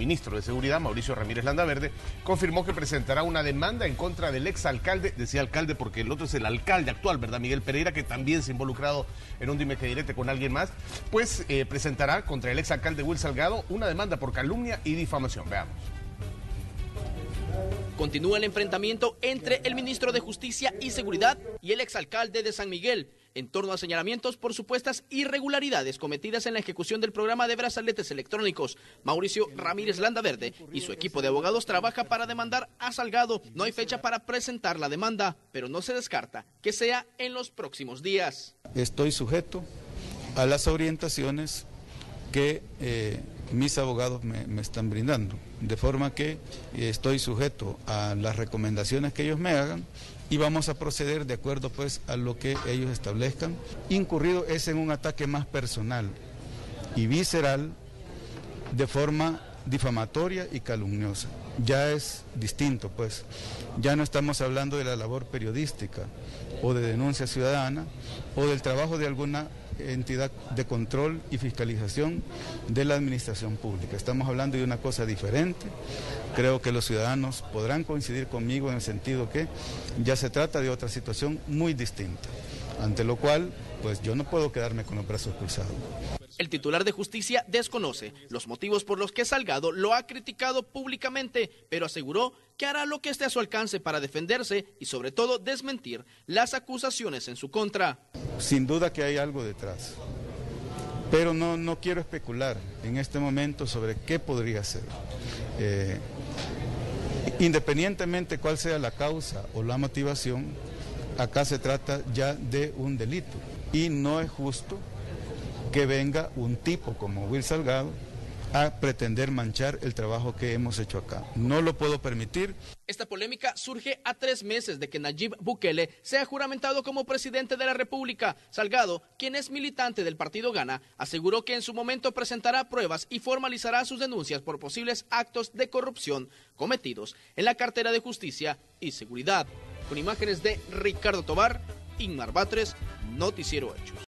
ministro de Seguridad, Mauricio Ramírez Landaverde, confirmó que presentará una demanda en contra del exalcalde, decía alcalde porque el otro es el alcalde actual, ¿verdad? Miguel Pereira, que también se ha involucrado en un dime que direte con alguien más, pues eh, presentará contra el exalcalde Will Salgado una demanda por calumnia y difamación. Veamos. Continúa el enfrentamiento entre el ministro de Justicia y Seguridad y el exalcalde de San Miguel en torno a señalamientos por supuestas irregularidades cometidas en la ejecución del programa de brazaletes electrónicos. Mauricio Ramírez Landaverde y su equipo de abogados trabaja para demandar a Salgado. No hay fecha para presentar la demanda, pero no se descarta que sea en los próximos días. Estoy sujeto a las orientaciones que eh, mis abogados me, están brindando. De forma que eh, estoy sujeto a las recomendaciones que ellos me hagan y vamos a proceder de acuerdo pues a lo que ellos establezcan. Incurrido es en un ataque más personal y visceral de forma difamatoria y calumniosa. Ya es distinto, pues. Ya no estamos hablando de la labor periodística o de denuncia ciudadana o del trabajo de alguna entidad de control y fiscalización de la administración pública. Estamos hablando de una cosa diferente. Creo que los ciudadanos podrán coincidir conmigo en el sentido que ya se trata de otra situación muy distinta, ante lo cual pues yo no puedo quedarme con los brazos cruzados. El titular de justicia desconoce los motivos por los que Salgado lo ha criticado públicamente, pero aseguró que hará lo que esté a su alcance para defenderse y sobre todo desmentir las acusaciones en su contra. Sin duda que hay algo detrás, pero no, no quiero especular en este momento sobre qué podría ser. Eh, independientemente cuál sea la causa o la motivación, acá se trata ya de un delito y no es justo que venga un tipo como Will Salgado a pretender manchar el trabajo que hemos hecho acá. No lo puedo permitir. Esta polémica surge a tres meses de que Nayib Bukele sea juramentado como presidente de la República. Salgado, quien es militante del partido Gana, aseguró que en su momento presentará pruebas y formalizará sus denuncias por posibles actos de corrupción cometidos en la cartera de Justicia y Seguridad. Con imágenes de Ricardo Tobar, Inmar Batres, Noticiero Hechos.